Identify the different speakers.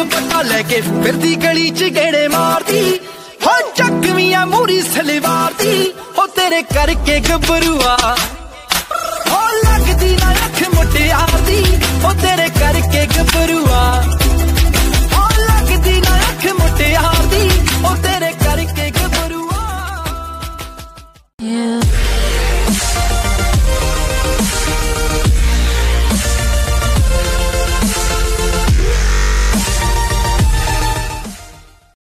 Speaker 1: दुपट्टा लेके फिर गली च मारती। हो चकमिया मुरी सलवार दी हो तेरे करके गबरुआ। हो ना अख मुटे आदी हो तेरे करके गबरुआ।